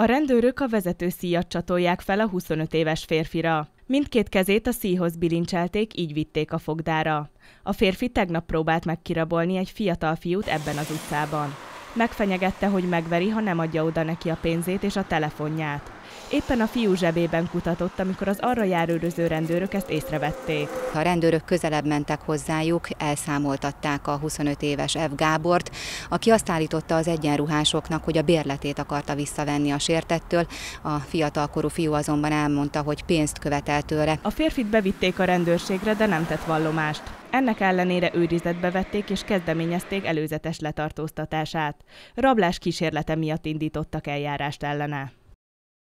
A rendőrök a vezető szíjat csatolják fel a 25 éves férfira. Mindkét kezét a szíjhoz bilincselték, így vitték a fogdára. A férfi tegnap próbált meg kirabolni egy fiatal fiút ebben az utcában. Megfenyegette, hogy megveri, ha nem adja oda neki a pénzét és a telefonját. Éppen a fiú zsebében kutatott, amikor az arra járőröző rendőrök ezt észrevették. A rendőrök közelebb mentek hozzájuk, elszámoltatták a 25 éves F. Gábort, aki azt állította az egyenruhásoknak, hogy a bérletét akarta visszavenni a sértettől. A fiatalkorú fiú azonban elmondta, hogy pénzt követel tőle. A férfit bevitték a rendőrségre, de nem tett vallomást. Ennek ellenére őrizetbe vették és kezdeményezték előzetes letartóztatását. Rablás kísérlete miatt indítottak eljárást ellene.